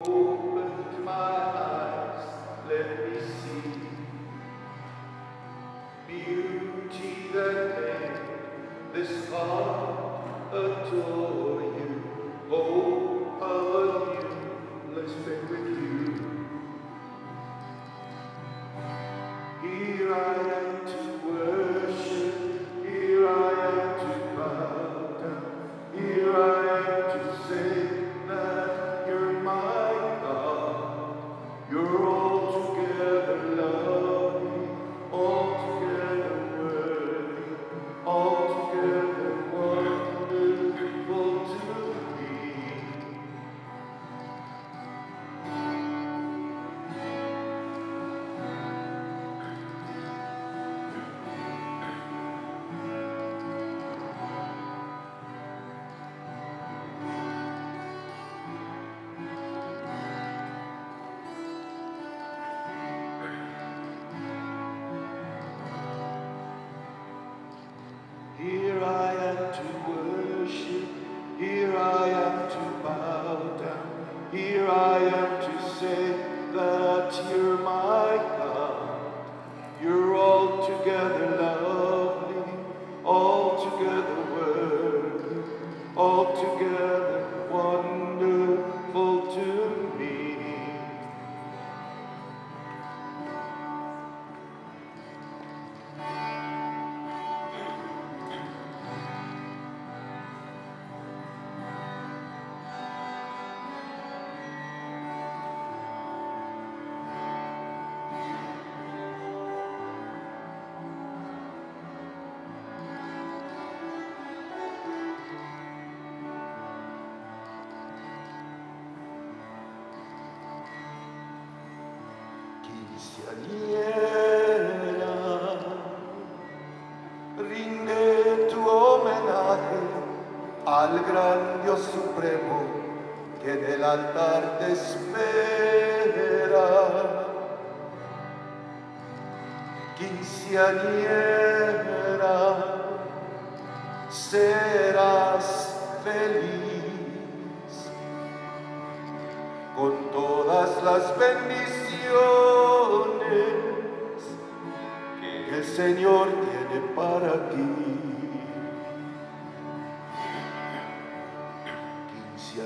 Open my eyes, let me see beauty that made this heart adore you. Oh, how you, let's with you. Here I al gran Dios supremo que en altar te espera. Quinceañera, serás feliz con todas las bendiciones Señor tiene para ti. Quince